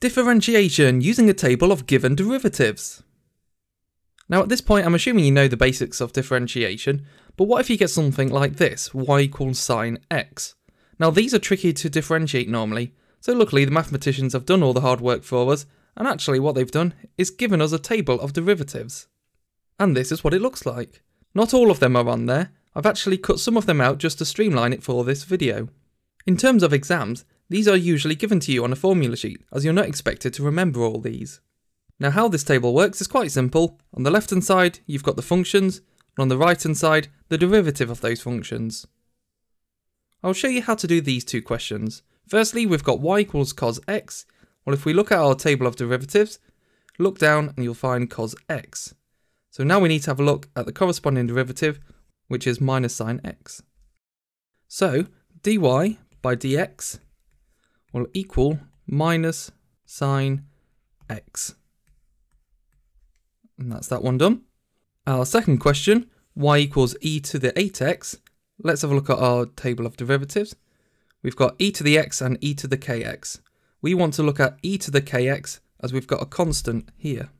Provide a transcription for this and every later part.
Differentiation using a table of given derivatives. Now at this point I'm assuming you know the basics of differentiation, but what if you get something like this, y equals sine x? Now these are tricky to differentiate normally, so luckily the mathematicians have done all the hard work for us, and actually what they've done is given us a table of derivatives. And this is what it looks like. Not all of them are on there, I've actually cut some of them out just to streamline it for this video. In terms of exams, these are usually given to you on a formula sheet, as you're not expected to remember all these. Now how this table works is quite simple. On the left hand side, you've got the functions, and on the right hand side, the derivative of those functions. I'll show you how to do these two questions. Firstly, we've got y equals cos x. Well, if we look at our table of derivatives, look down and you'll find cos x. So now we need to have a look at the corresponding derivative, which is minus sine x. So, dy by dx will equal minus sine x. And that's that one done. Our second question, y equals e to the 8x. Let's have a look at our table of derivatives. We've got e to the x and e to the kx. We want to look at e to the kx as we've got a constant here.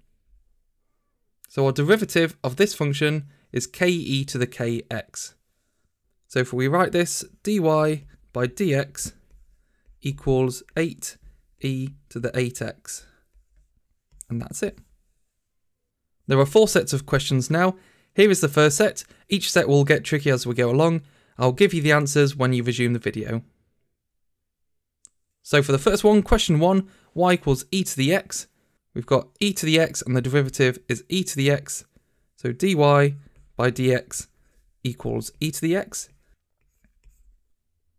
So our derivative of this function is ke to the kx. So if we write this, dy by dx equals 8e to the 8x. And that's it. There are four sets of questions now. Here is the first set. Each set will get tricky as we go along. I'll give you the answers when you resume the video. So for the first one, question 1, y equals e to the x. We've got e to the x and the derivative is e to the x. So dy by dx equals e to the x.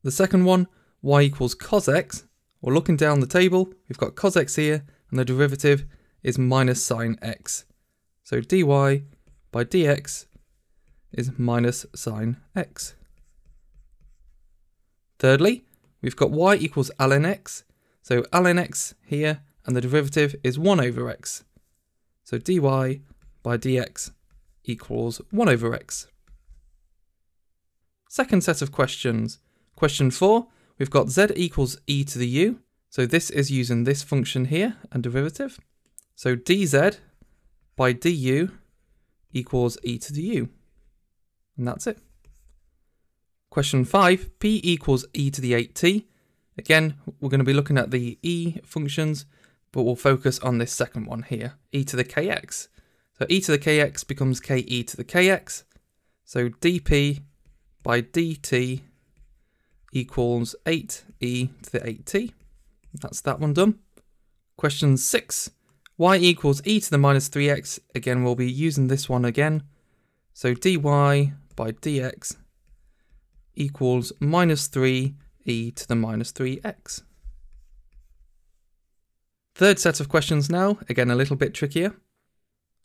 The second one, y equals cos x. Well, looking down the table, we've got cos x here, and the derivative is minus sine x. So dy by dx is minus sine x. Thirdly, we've got y equals ln x. So ln x here, and the derivative is 1 over x. So dy by dx equals 1 over x. Second set of questions. Question 4, We've got z equals e to the u. So this is using this function here and derivative. So dz by du equals e to the u. And that's it. Question 5, p equals e to the 8t. Again, we're going to be looking at the e functions, but we'll focus on this second one here, e to the kx. So e to the kx becomes ke to the kx. So dp by dt equals 8e to the 8t. That's that one done. Question 6. y equals e to the minus 3x. Again, we'll be using this one again. So dy by dx equals minus 3e to the minus 3x. Third set of questions now, again a little bit trickier.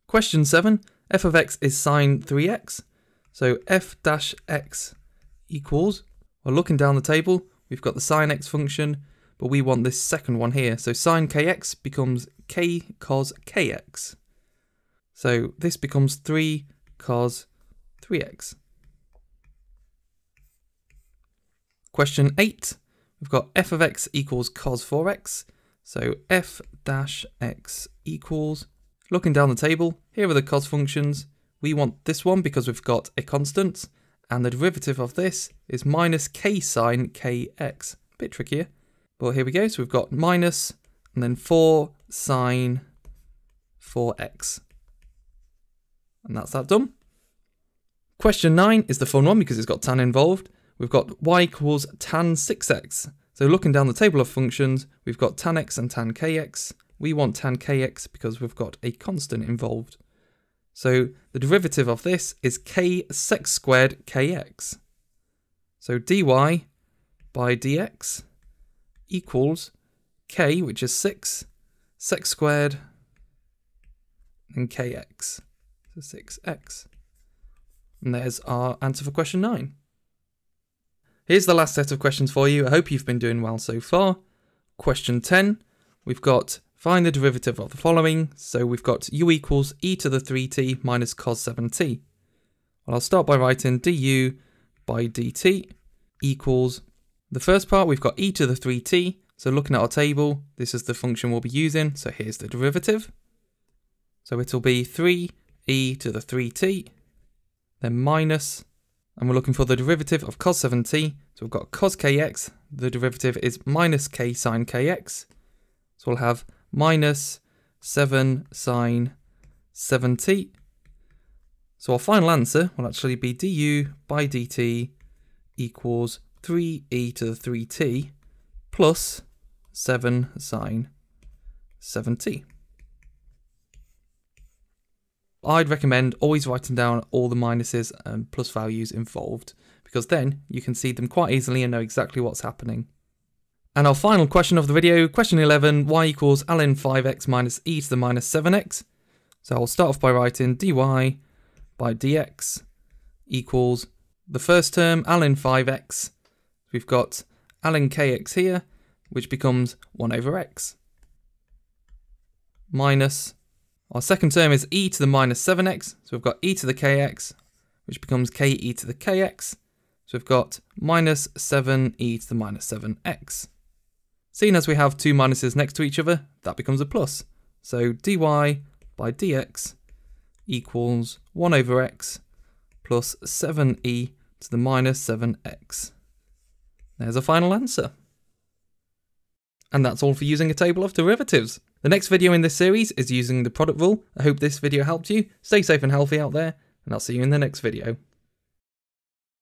Question 7. f of x is sine 3x. So f dash x equals well, looking down the table, we've got the sine x function, but we want this second one here. So sine kx becomes k cos kx. So this becomes 3 cos 3x. Question 8. We've got f of x equals cos 4x. So f dash x equals, looking down the table, here are the cos functions. We want this one because we've got a constant and the derivative of this is minus k sine kx. Bit trickier, but here we go. So we've got minus and then 4 sine 4x. And that's that done. Question 9 is the fun one because it's got tan involved. We've got y equals tan 6x. So looking down the table of functions, we've got tan x and tan kx. We want tan kx because we've got a constant involved. So the derivative of this is k sec squared kx. So dy by dx equals k, which is 6, sec squared, and kx. So 6x. And there's our answer for question 9. Here's the last set of questions for you. I hope you've been doing well so far. Question 10. We've got Find the derivative of the following. So we've got u equals e to the 3t minus cos 7t. Well, I'll start by writing du by dt equals, the first part we've got e to the 3t, So looking at our table, this is the function we'll be using. So here's the derivative. So it'll be 3e to the 3t, then minus, and we're looking for the derivative of cos 7t. So we've got cos kx, the derivative is minus k sine kx. So we'll have minus 7 sine 7t. So our final answer will actually be du by dt equals 3e to the 3t plus 7 sine 7t. I'd recommend always writing down all the minuses and plus values involved because then you can see them quite easily and know exactly what's happening. And our final question of the video, question 11, y equals ln 5x minus e to the minus 7x. So I'll start off by writing dy by dx equals the first term, ln 5x. We've got ln kx here, which becomes 1 over x. Minus, our second term is e to the minus 7x, so we've got e to the kx, which becomes ke to the kx. So we've got minus 7e to the minus 7x. Seeing as we have two minuses next to each other, that becomes a plus. So dy by dx equals 1 over x plus 7e to the minus 7x. There's a final answer. And that's all for using a table of derivatives. The next video in this series is using the product rule. I hope this video helped you. Stay safe and healthy out there, and I'll see you in the next video.